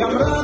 I'm